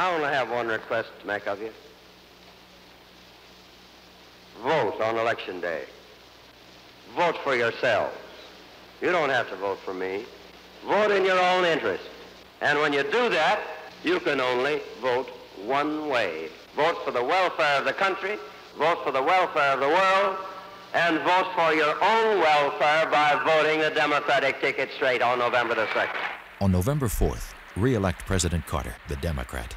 I only have one request to make of you. Vote on election day. Vote for yourselves. You don't have to vote for me. Vote in your own interest. And when you do that, you can only vote one way. Vote for the welfare of the country, vote for the welfare of the world, and vote for your own welfare by voting the Democratic ticket straight on November the 2nd. On November 4th, re elect President Carter, the Democrat.